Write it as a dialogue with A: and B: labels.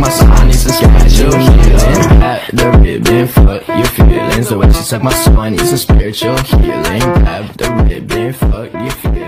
A: my soul, needs some spiritual healing Grab the ribbon, fuck your feelings. The way she suck my soul, I need some spiritual healing. Grab the ribbon, fuck your feelings